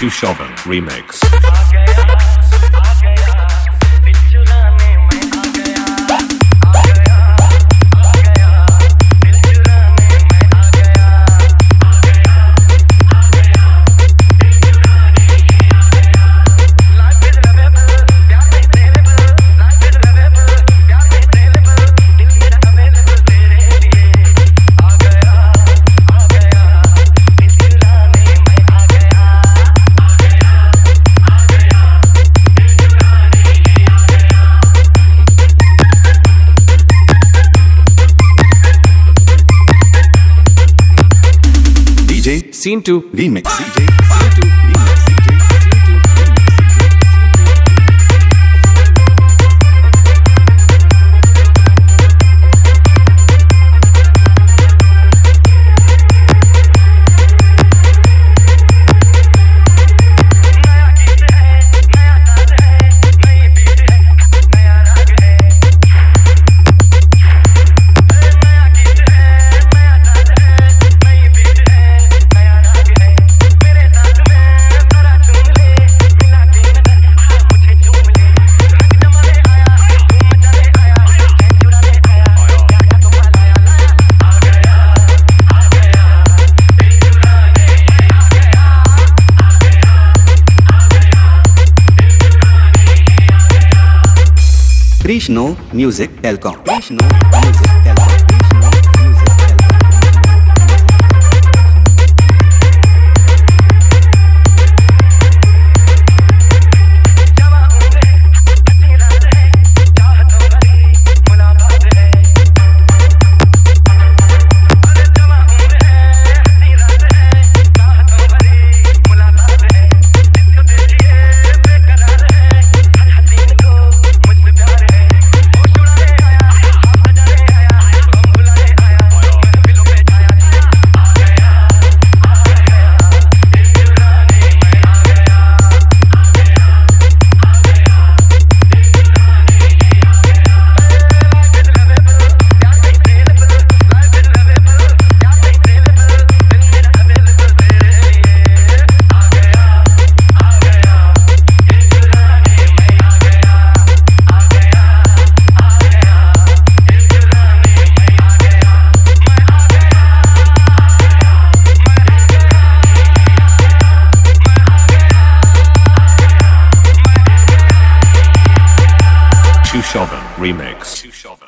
Shushovan Remix. DJ Scene 2. Remix. DJ Scene 2 Remix. Krishno Music Telcom. Krishno Music Tushoven Remix.